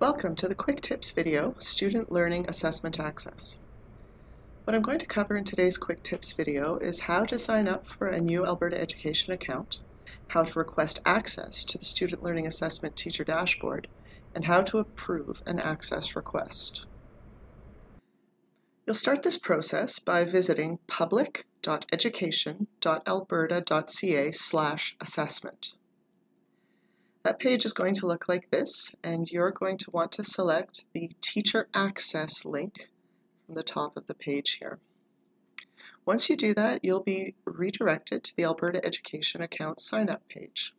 Welcome to the Quick Tips video, Student Learning Assessment Access. What I'm going to cover in today's Quick Tips video is how to sign up for a new Alberta Education account, how to request access to the Student Learning Assessment Teacher Dashboard, and how to approve an access request. You'll start this process by visiting public.education.alberta.ca slash assessment. That page is going to look like this, and you're going to want to select the Teacher Access link from the top of the page here. Once you do that, you'll be redirected to the Alberta Education Account sign-up page.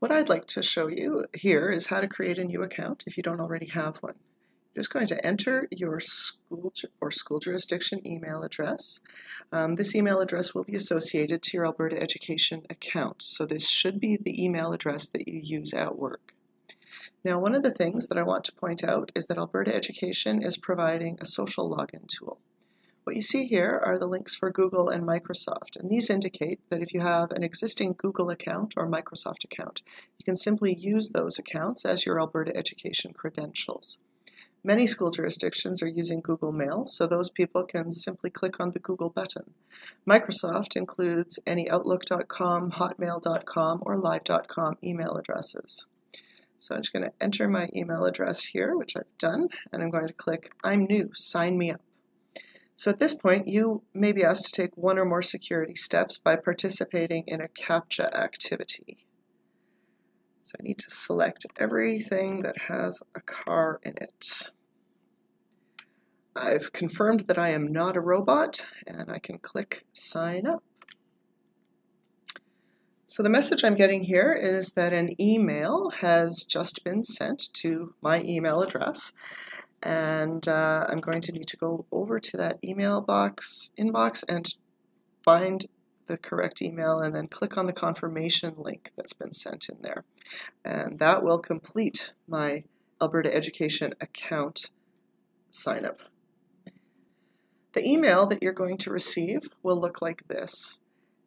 What I'd like to show you here is how to create a new account if you don't already have one. Just going to enter your school or school jurisdiction email address. Um, this email address will be associated to your Alberta Education account, so this should be the email address that you use at work. Now, one of the things that I want to point out is that Alberta Education is providing a social login tool. What you see here are the links for Google and Microsoft, and these indicate that if you have an existing Google account or Microsoft account, you can simply use those accounts as your Alberta Education credentials. Many school jurisdictions are using Google Mail, so those people can simply click on the Google button. Microsoft includes any Outlook.com, Hotmail.com, or Live.com email addresses. So I'm just going to enter my email address here, which I've done, and I'm going to click I'm new, sign me up. So at this point, you may be asked to take one or more security steps by participating in a CAPTCHA activity. So I need to select everything that has a car in it. I've confirmed that I am not a robot, and I can click Sign Up. So the message I'm getting here is that an email has just been sent to my email address, and uh, I'm going to need to go over to that email box inbox and find the correct email and then click on the confirmation link that's been sent in there. And that will complete my Alberta Education account sign up. The email that you're going to receive will look like this.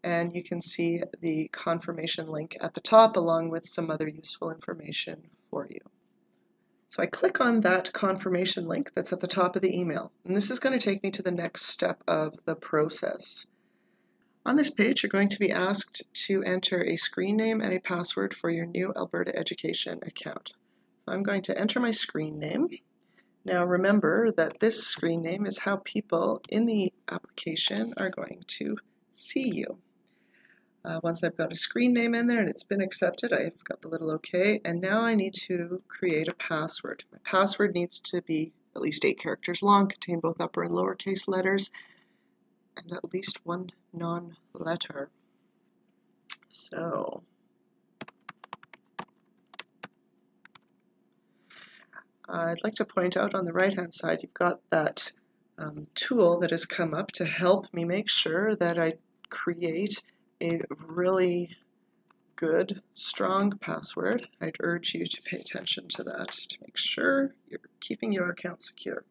And you can see the confirmation link at the top along with some other useful information for you. So I click on that confirmation link that's at the top of the email. And this is going to take me to the next step of the process. On this page, you're going to be asked to enter a screen name and a password for your new Alberta Education account. So I'm going to enter my screen name. Now remember that this screen name is how people in the application are going to see you. Uh, once I've got a screen name in there and it's been accepted, I've got the little OK, and now I need to create a password. My password needs to be at least eight characters long, contain both upper and lowercase letters, and at least one non-letter. So, I'd like to point out on the right-hand side, you've got that um, tool that has come up to help me make sure that I create a really good, strong password. I'd urge you to pay attention to that to make sure you're keeping your account secure.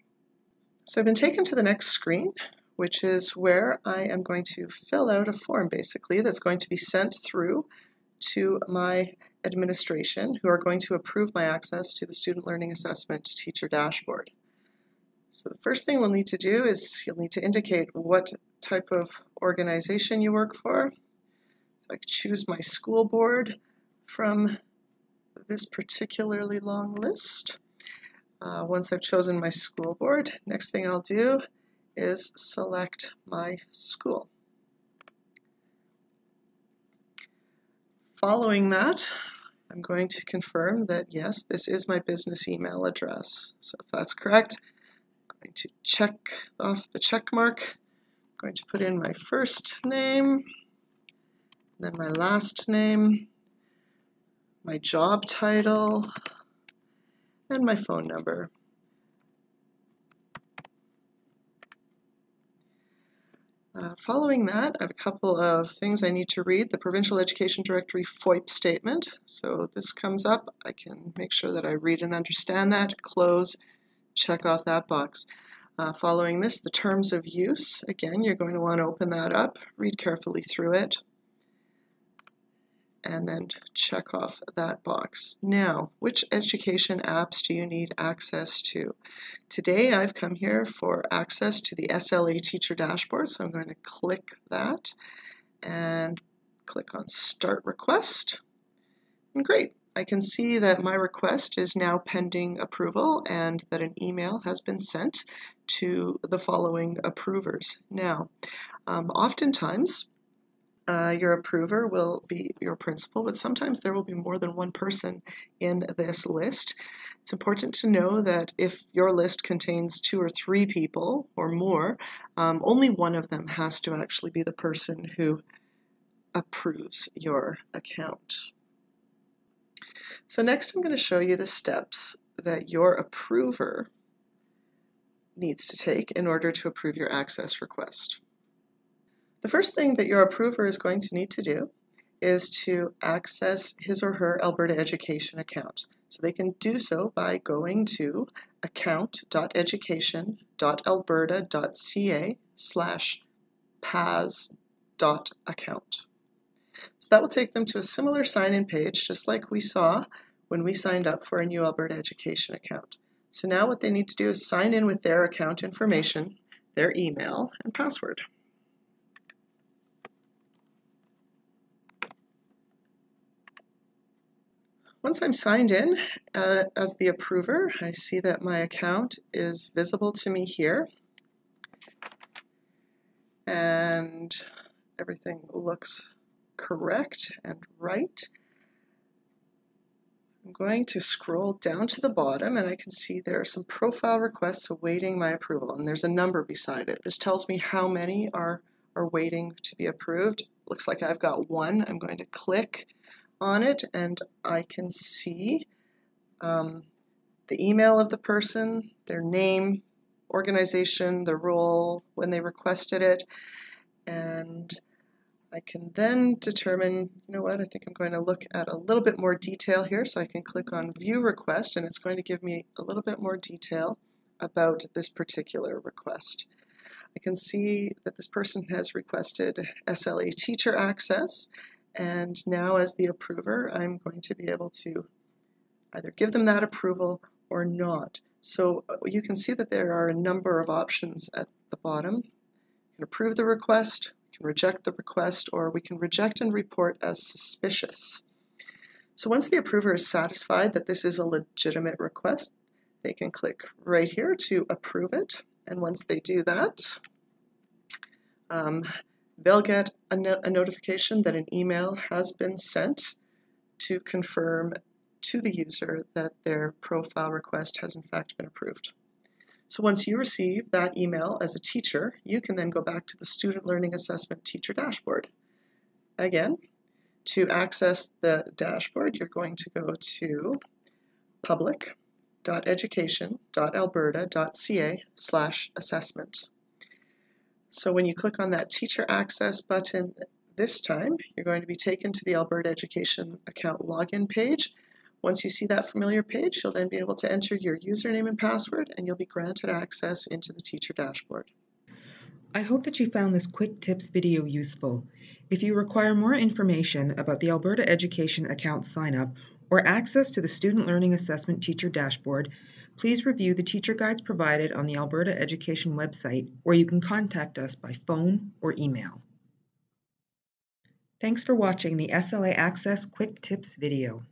So I've been taken to the next screen which is where I am going to fill out a form basically that's going to be sent through to my administration who are going to approve my access to the Student Learning Assessment Teacher Dashboard. So the first thing we'll need to do is you'll need to indicate what type of organization you work for. So I choose my school board from this particularly long list. Uh, once I've chosen my school board, next thing I'll do is select my school. Following that, I'm going to confirm that yes, this is my business email address. So if that's correct, I'm going to check off the check mark. I'm going to put in my first name, then my last name, my job title, and my phone number. Uh, following that, I have a couple of things I need to read. The Provincial Education Directory FOIP statement. So this comes up. I can make sure that I read and understand that. Close, check off that box. Uh, following this, the terms of use. Again, you're going to want to open that up, read carefully through it. And then check off that box. Now, which education apps do you need access to? Today I've come here for access to the SLA teacher dashboard, so I'm going to click that and click on Start Request. And great, I can see that my request is now pending approval and that an email has been sent to the following approvers. Now, um, oftentimes, uh, your approver will be your principal, but sometimes there will be more than one person in this list. It's important to know that if your list contains two or three people or more, um, only one of them has to actually be the person who approves your account. So next I'm going to show you the steps that your approver needs to take in order to approve your access request. The first thing that your approver is going to need to do is to access his or her Alberta Education account. So they can do so by going to account.education.alberta.ca slash pas.account. So that will take them to a similar sign-in page, just like we saw when we signed up for a new Alberta Education account. So now what they need to do is sign in with their account information, their email, and password. Once I'm signed in uh, as the approver, I see that my account is visible to me here. And everything looks correct and right. I'm going to scroll down to the bottom and I can see there are some profile requests awaiting my approval and there's a number beside it. This tells me how many are, are waiting to be approved. Looks like I've got one. I'm going to click on it and I can see um, the email of the person, their name, organization, the role, when they requested it, and I can then determine, you know what, I think I'm going to look at a little bit more detail here, so I can click on View Request, and it's going to give me a little bit more detail about this particular request. I can see that this person has requested SLA teacher access, and now as the approver, I'm going to be able to either give them that approval or not. So uh, you can see that there are a number of options at the bottom. You can approve the request, you can reject the request, or we can reject and report as suspicious. So once the approver is satisfied that this is a legitimate request, they can click right here to approve it. And once they do that, um, they'll get a, no a notification that an email has been sent to confirm to the user that their profile request has in fact been approved. So once you receive that email as a teacher, you can then go back to the Student Learning Assessment Teacher Dashboard. Again, to access the dashboard, you're going to go to public.education.alberta.ca slash assessment. So when you click on that Teacher Access button this time, you're going to be taken to the Alberta Education account login page. Once you see that familiar page, you'll then be able to enter your username and password and you'll be granted access into the teacher dashboard. I hope that you found this quick tips video useful. If you require more information about the Alberta Education account sign-up or access to the Student Learning Assessment Teacher Dashboard, please review the teacher guides provided on the Alberta Education website, where you can contact us by phone or email. Thanks for watching the SLA Access Quick Tips video.